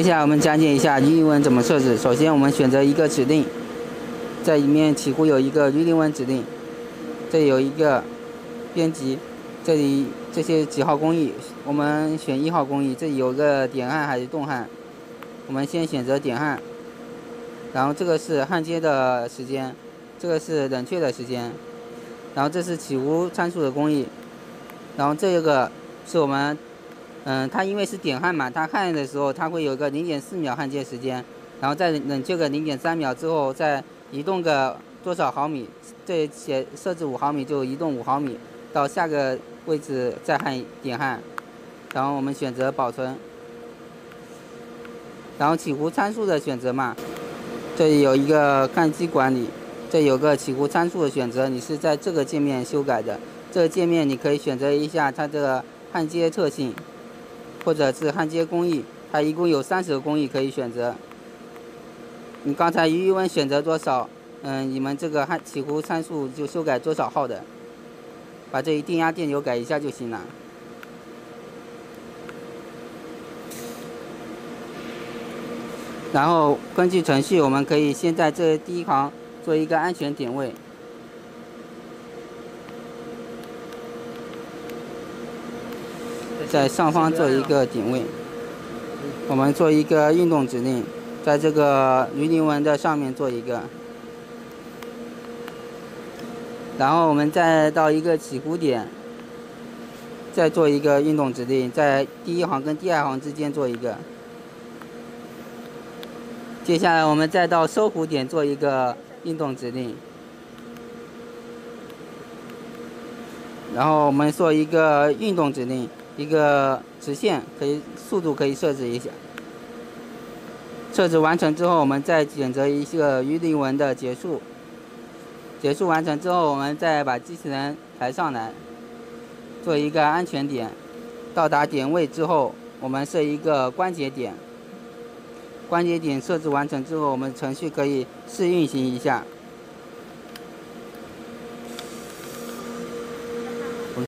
接下来我们讲解一下鱼鳞纹怎么设置。首先，我们选择一个指令，在里面起弧有一个鱼鳞纹指令，这有一个编辑，这里这些几号工艺，我们选一号工艺。这里有个点焊还是动焊，我们先选择点焊。然后这个是焊接的时间，这个是冷却的时间，然后这是起弧参数的工艺，然后这个是我们。嗯，它因为是点焊嘛，它焊的时候它会有个零点四秒焊接时间，然后再冷却个零点三秒之后再移动个多少毫米，这写设置五毫米就移动五毫米到下个位置再焊点焊，然后我们选择保存，然后起弧参数的选择嘛，这里有一个焊机管理，这有个起弧参数的选择，你是在这个界面修改的，这个界面你可以选择一下它的焊接特性。或者是焊接工艺，它一共有三十个工艺可以选择。你刚才鱼纹选择多少，嗯，你们这个焊起弧参数就修改多少号的，把这一电压电流改一下就行了。然后根据程序，我们可以先在这第一行做一个安全点位。在上方做一个点位，我们做一个运动指令，在这个鱼鳞纹的上面做一个，然后我们再到一个起弧点，再做一个运动指令，在第一行跟第二行之间做一个，接下来我们再到收弧点做一个运动指令，然后我们做一个运动指令。一个直线可以速度可以设置一下，设置完成之后，我们再选择一个鱼鳞纹的结束。结束完成之后，我们再把机器人抬上来，做一个安全点。到达点位之后，我们设一个关节点。关节点设置完成之后，我们程序可以试运行一下。